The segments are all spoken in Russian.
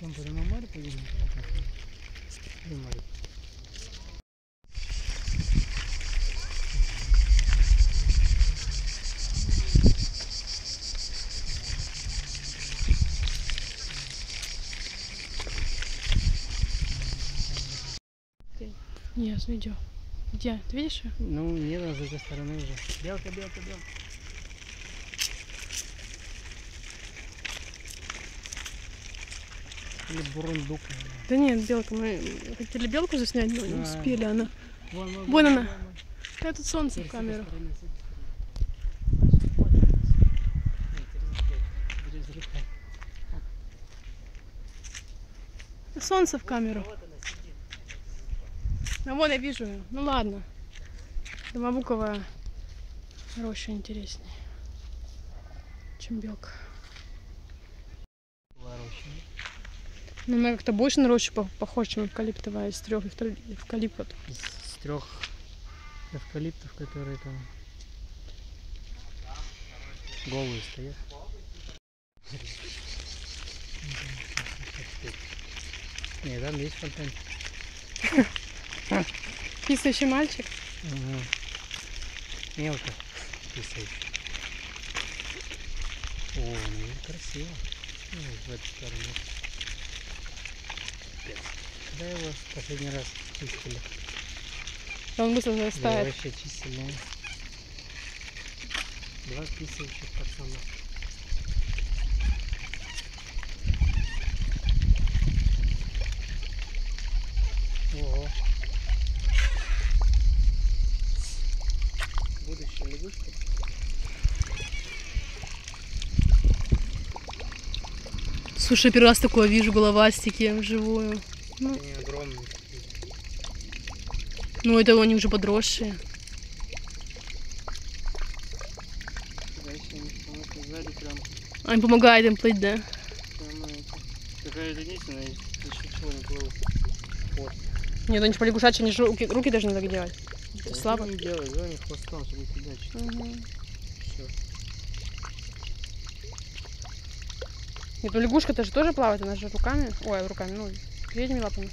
Чем на море поедем? И море. Нет, видео. Где? Ты видишь ее? Ну, нет, она с этой стороны уже. Белка, белка, белка. Или бурундук. Да нет, белка. Мы хотели белку заснять, но не А. успели. Она. Вон, вон, Вон она. вон. А тут солнце Теперь в камеру. Солнце в камеру. Вот. А вон я вижу ее. Ну ладно. Домобуковая роща интереснее, чем белка. Ну, она как-то больше на рощу по- похожа, чем эвкалиптовая из трех эвкалиптов. Из трех эвкалиптов, которые там голые стоят. Не, там есть фонтан. Писающий мальчик. Ага. Мелко писающий. О, ну красиво. Ну, в эту сторону. Когда его в последний раз чистили? Он быстро Да, зарастает. вообще чистили. Два писающих пацана. Ого. Будущая лягушка. Слушай, первый раз такое вижу головастики вживую. Ну, Они огромные. ну это они уже подросшие. Они помогают им плыть, да? Такая. Нет, они же по лягушачьи, они же руки, руки должны так делать. Слабо. не делай, хвостом, чтобы фигачить. Все. Нет, ну лягушка-то же тоже плавает, она же руками. Ой, руками, ну, передними лапами.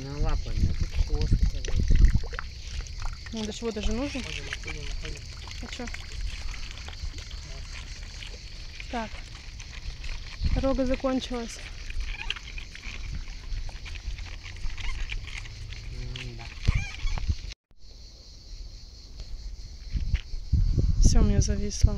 На лапами, а тут хвост. Ну, для чего даже нужно? Ходим, ходим, ходим. А чё? Так. Дорога закончилась. Все, у меня зависло.